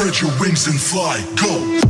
Spread your wings and fly, go.